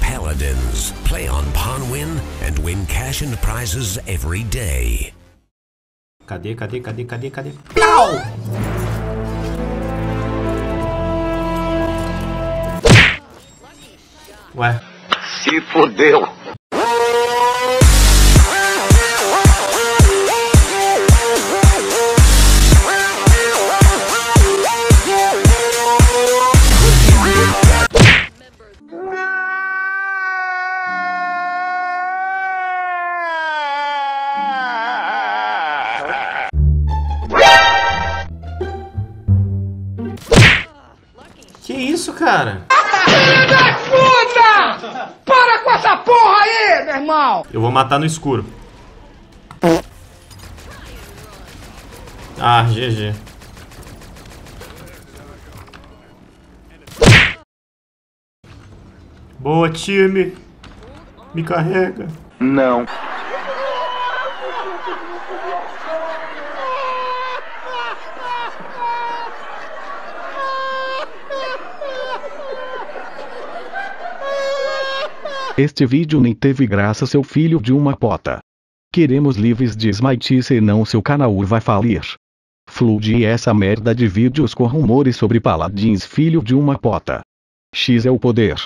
Paladins. Play on Pawnwin and win cash and prizes every day. Cadê, cadê, cadê, cadê, cadê? Plau! Ué, Se fodeu. Isso, cara? Puta! Para com essa porra aí, meu irmão! Eu vou matar no escuro. Ah, GG. Boa, time. Me carrega. Não. Este vídeo nem teve graça seu filho de uma pota. Queremos livres de smite senão seu canal vai falir. Flood essa merda de vídeos com rumores sobre paladins filho de uma pota. X é o poder.